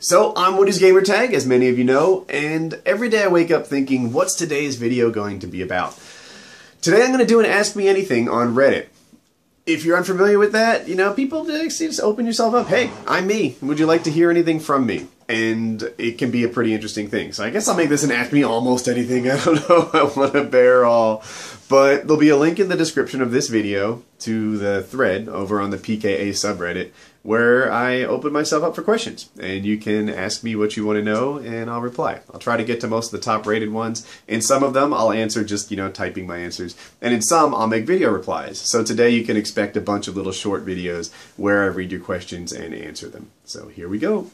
So I'm Woody's Gamertag, as many of you know, and every day I wake up thinking, what's today's video going to be about? Today I'm going to do an Ask Me Anything on Reddit. If you're unfamiliar with that, you know, people just open yourself up. Hey, I'm me. Would you like to hear anything from me? And it can be a pretty interesting thing. So I guess I'll make this an Ask Me Almost Anything. I don't know. I want to bear all. But there'll be a link in the description of this video to the thread over on the PKA subreddit where I open myself up for questions. And you can ask me what you want to know and I'll reply. I'll try to get to most of the top rated ones. In some of them, I'll answer just, you know, typing my answers. And in some, I'll make video replies. So today you can expect a bunch of little short videos where I read your questions and answer them. So here we go.